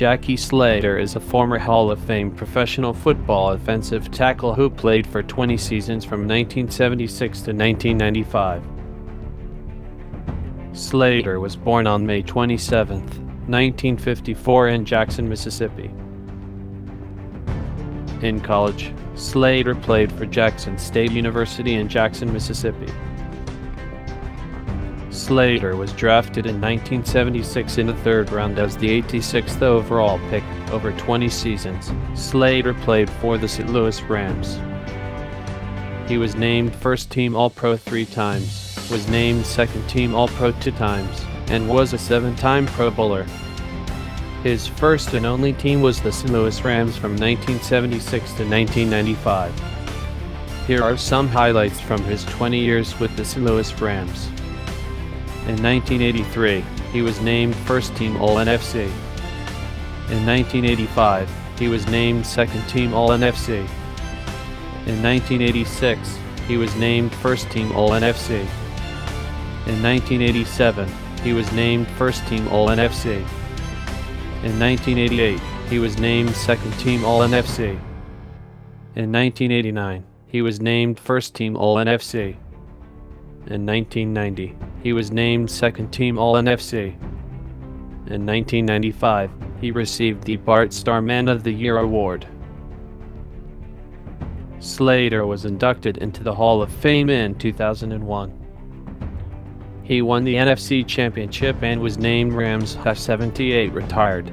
Jackie Slater is a former Hall of Fame professional football offensive tackle who played for 20 seasons from 1976 to 1995. Slater was born on May 27, 1954 in Jackson, Mississippi. In college, Slater played for Jackson State University in Jackson, Mississippi. Slater was drafted in 1976 in the third round as the 86th overall pick over 20 seasons. Slater played for the St. Louis Rams. He was named first team All Pro three times, was named second team All Pro two times, and was a seven time Pro Bowler. His first and only team was the St. Louis Rams from 1976 to 1995. Here are some highlights from his 20 years with the St. Louis Rams. In 1983, he was named First Team All NFC. In 1985, he was named Second Team All NFC. In 1986, he was named First Team All NFC. In 1987, he was named First Team All NFC. In 1988, he was named Second Team All NFC. In 1989, he was named First Team All NFC. In 1990, he was named Second Team All NFC. In 1995, he received the Bart Starr Man of the Year award. Slater was inducted into the Hall of Fame in 2001. He won the NFC Championship and was named Rams 78 retired.